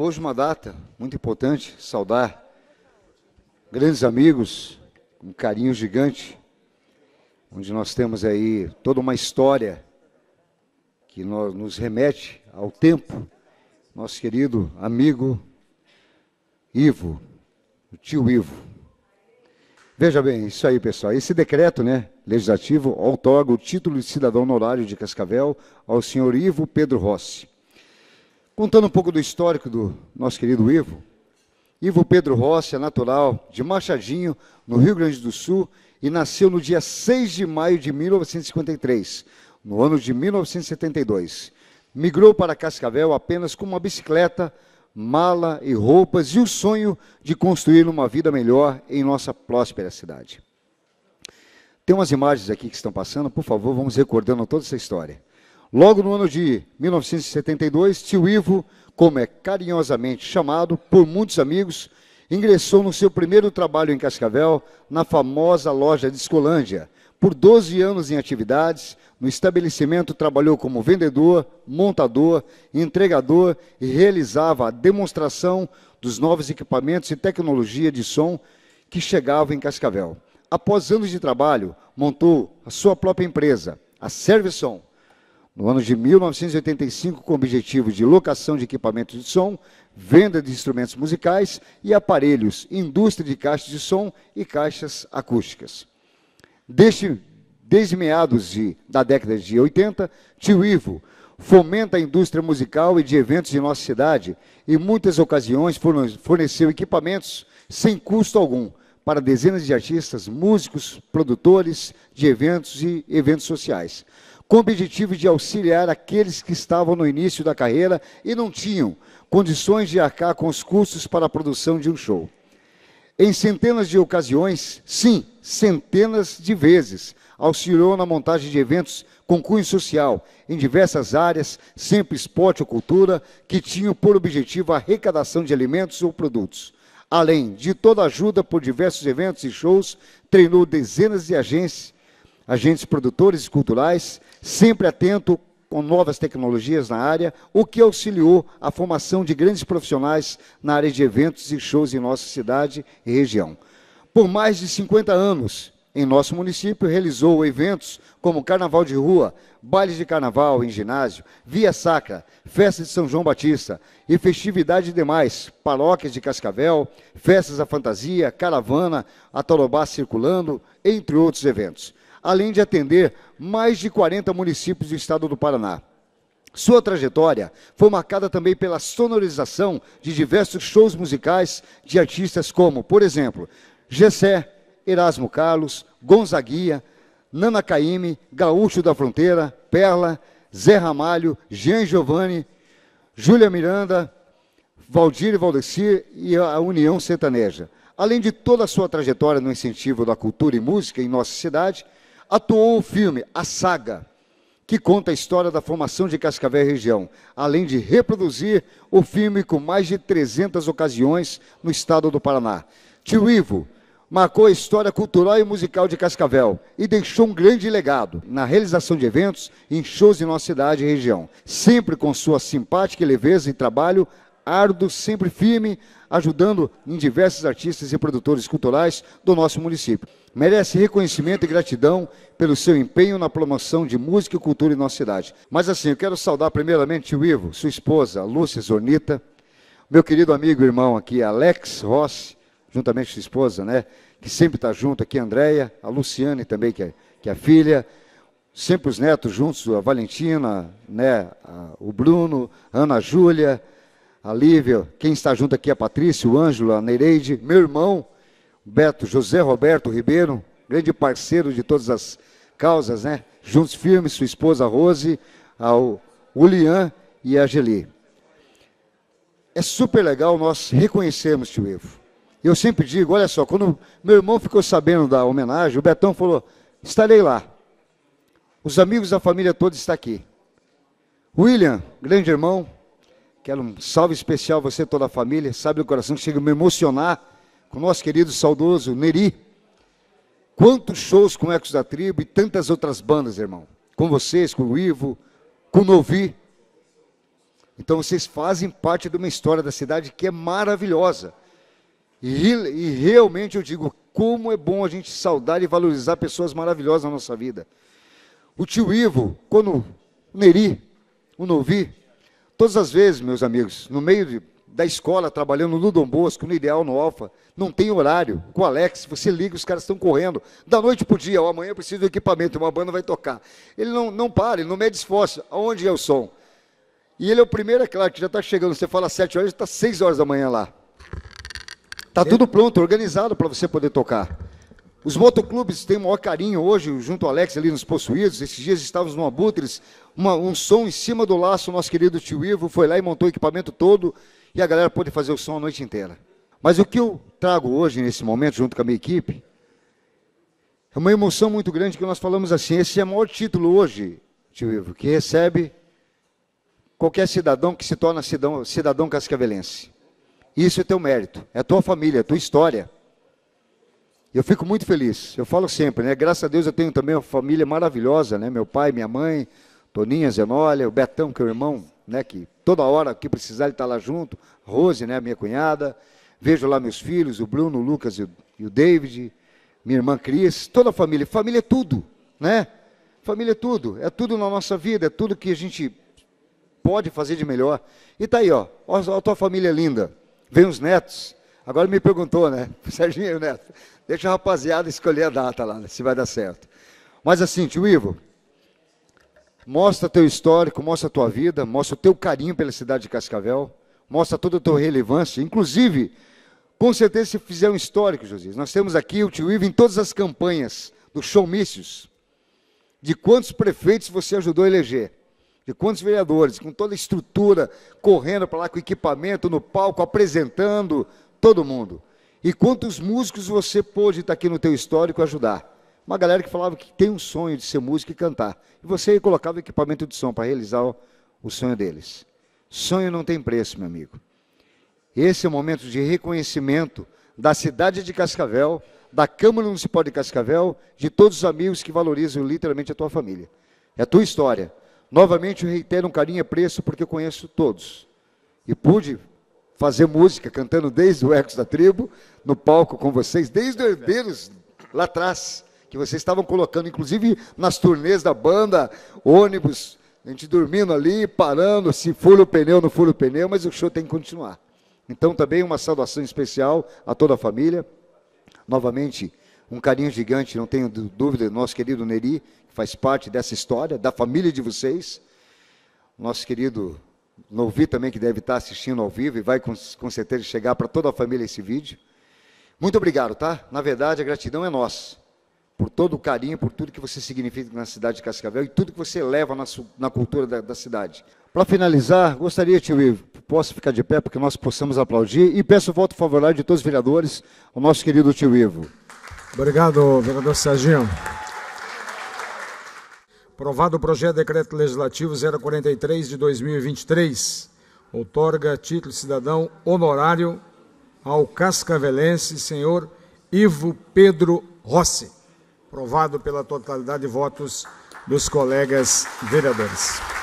Hoje uma data muito importante, saudar grandes amigos, um carinho gigante, onde nós temos aí toda uma história que nos remete ao tempo. Nosso querido amigo Ivo, o tio Ivo. Veja bem, isso aí, pessoal. Esse decreto, né, legislativo, outorga o título de cidadão honorário de Cascavel ao senhor Ivo Pedro Rossi. Contando um pouco do histórico do nosso querido Ivo, Ivo Pedro Rossi é natural de Machadinho, no Rio Grande do Sul, e nasceu no dia 6 de maio de 1953, no ano de 1972. Migrou para Cascavel apenas com uma bicicleta, mala e roupas e o sonho de construir uma vida melhor em nossa próspera cidade. Tem umas imagens aqui que estão passando, por favor, vamos recordando toda essa história. Logo no ano de 1972, tio Ivo, como é carinhosamente chamado por muitos amigos, ingressou no seu primeiro trabalho em Cascavel, na famosa loja de Escolândia. Por 12 anos em atividades, no estabelecimento trabalhou como vendedor, montador, entregador e realizava a demonstração dos novos equipamentos e tecnologia de som que chegavam em Cascavel. Após anos de trabalho, montou a sua própria empresa, a Servison, no ano de 1985, com o objetivo de locação de equipamentos de som, venda de instrumentos musicais e aparelhos, indústria de caixas de som e caixas acústicas. Desde, desde meados de, da década de 80, Tio Ivo fomenta a indústria musical e de eventos de nossa cidade e, muitas ocasiões, forneceu equipamentos sem custo algum para dezenas de artistas, músicos, produtores de eventos e eventos sociais com o objetivo de auxiliar aqueles que estavam no início da carreira e não tinham condições de arcar com os custos para a produção de um show. Em centenas de ocasiões, sim, centenas de vezes, auxiliou na montagem de eventos com cunho social em diversas áreas, sempre esporte ou cultura, que tinham por objetivo a arrecadação de alimentos ou produtos. Além de toda ajuda por diversos eventos e shows, treinou dezenas de agências, agentes produtores e culturais, sempre atento com novas tecnologias na área, o que auxiliou a formação de grandes profissionais na área de eventos e shows em nossa cidade e região. Por mais de 50 anos, em nosso município, realizou eventos como Carnaval de Rua, bailes de carnaval em ginásio, Via Sacra, Festa de São João Batista e festividades demais, paróquias de Cascavel, festas da fantasia, caravana, a circulando, entre outros eventos além de atender mais de 40 municípios do estado do Paraná. Sua trajetória foi marcada também pela sonorização de diversos shows musicais de artistas como, por exemplo, Gessé, Erasmo Carlos, Gonzaguia, Nana Caime, Gaúcho da Fronteira, Perla, Zé Ramalho, Jean Giovanni, Júlia Miranda, Valdir e Valdecir e a União Sertaneja. Além de toda a sua trajetória no incentivo da cultura e música em nossa cidade, atuou o filme A Saga, que conta a história da formação de Cascavel região, além de reproduzir o filme com mais de 300 ocasiões no estado do Paraná. Tio Ivo marcou a história cultural e musical de Cascavel e deixou um grande legado na realização de eventos em shows em nossa cidade e região, sempre com sua simpática leveza e trabalho árduo, sempre firme, ajudando em diversos artistas e produtores culturais do nosso município. Merece reconhecimento e gratidão pelo seu empenho na promoção de música e cultura em nossa cidade. Mas assim, eu quero saudar primeiramente o Ivo, sua esposa, Lúcia Zornita, meu querido amigo e irmão aqui, Alex Rossi, juntamente com sua esposa, né? Que sempre está junto aqui, a Andréia, a Luciane também, que é, que é a filha, sempre os netos juntos, a Valentina, né? O Bruno, a Ana Júlia, a Lívia, quem está junto aqui, a Patrícia, o Ângelo, a Nereide, meu irmão, Beto, José Roberto Ribeiro, grande parceiro de todas as causas, né? Juntos firmes, sua esposa Rose, ao Ulian e a Geli. É super legal nós reconhecermos tio Ivo. Eu sempre digo, olha só, quando meu irmão ficou sabendo da homenagem, o Betão falou, estarei lá. Os amigos da família toda estão aqui. William, grande irmão, Quero um salve especial a você toda a família. Sabe o coração que chega a me emocionar com o nosso querido saudoso Neri. Quantos shows com Ecos da Tribo e tantas outras bandas, irmão. Com vocês, com o Ivo, com o Novi. Então vocês fazem parte de uma história da cidade que é maravilhosa. E, e, realmente eu digo, como é bom a gente saudar e valorizar pessoas maravilhosas na nossa vida. O tio Ivo, quando o Neri, o Novi, todas as vezes, meus amigos, no meio de, da escola, trabalhando no Dom Bosco, no Ideal, no Alfa, não tem horário. Com o Alex, você liga, os caras estão correndo. Da noite para o dia, ou amanhã eu preciso do equipamento, uma banda vai tocar. Ele não, não para, ele não mede esforço. Aonde é o som? E ele é o primeiro, é claro, que já está chegando. Você fala sete horas, está seis horas da manhã lá. Está tudo pronto, organizado para você poder tocar. Os motoclubes têm o maior carinho hoje, junto ao Alex ali nos Possuídos. Esses dias estávamos no Abutres, uma, um som em cima do laço. Nosso querido tio Ivo foi lá e montou o equipamento todo e a galera pôde fazer o som a noite inteira. Mas o que eu trago hoje, nesse momento, junto com a minha equipe, é uma emoção muito grande que nós falamos assim: esse é o maior título hoje, tio Ivo, que recebe qualquer cidadão que se torna cidadão, cidadão cascavelense. Isso é teu mérito, é tua família, é tua história. Eu fico muito feliz. Eu falo sempre, né? Graças a Deus eu tenho também uma família maravilhosa, né? Meu pai, minha mãe, Toninha, Zenólia, o Betão, que é o irmão, né? Que toda hora que precisar ele está lá junto. Rose, né? Minha cunhada. Vejo lá meus filhos, o Bruno, o Lucas e o, David, minha irmã Cris, toda a família. Família é tudo, né? Família é tudo. É tudo na nossa vida, é tudo que a gente pode fazer de melhor. E tá aí, ó. Olha a tua família linda. Vem os netos. Agora me perguntou, né? Serginho neto. Deixa a rapaziada escolher a data lá, né? se vai dar certo. Mas assim, tio Ivo, mostra teu histórico, mostra tua vida, mostra o teu carinho pela cidade de Cascavel, mostra toda a tua relevância. Inclusive, com certeza, se fizer um histórico, José, nós temos aqui o tio Ivo em todas as campanhas do showmícios, de quantos prefeitos você ajudou a eleger de quantos vereadores, com toda a estrutura, correndo para lá com equipamento no palco, apresentando todo mundo. E quantos músicos você pôde estar aqui no teu histórico ajudar? Uma galera que falava que tem um sonho de ser músico e cantar. E você colocava equipamento de som para realizar o, o sonho deles. Sonho não tem preço, meu amigo. Esse é o momento de reconhecimento da cidade de Cascavel, da Câmara Municipal de Cascavel, de todos os amigos que valorizam literalmente a tua família. É a tua história. Novamente eu reitero um carinho e preço porque eu conheço todos. E pude fazer música cantando desde o Ecos da Tribo, no palco com vocês, desde os herdeiros lá atrás, que vocês estavam colocando, inclusive nas turnês da banda, ônibus, a gente dormindo ali, parando, se fura o pneu, não fura o pneu, mas o show tem que continuar. Então também uma saudação especial a toda a família. Novamente, um carinho gigante, não tenho dúvida, nosso querido Neri, faz parte dessa história, da família de vocês. Nosso querido Novi também, que deve estar assistindo ao vivo e vai com, com certeza chegar para toda a família esse vídeo. Muito obrigado, tá? Na verdade, a gratidão é nossa. Por todo o carinho, por tudo que você significa na cidade de Cascavel e tudo que você leva na, na cultura da, da cidade. Para finalizar, gostaria, tio Ivo, posso ficar de pé para que nós possamos aplaudir e peço o voto favorável de todos os vereadores ao nosso querido tio Ivo. Obrigado, vereador Serginho. Aprovado o projeto de decreto legislativo 043 de 2023, outorga título de cidadão honorário ao cascavelense senhor Ivo Pedro Rossi. Aprovado pela totalidade de votos dos colegas vereadores.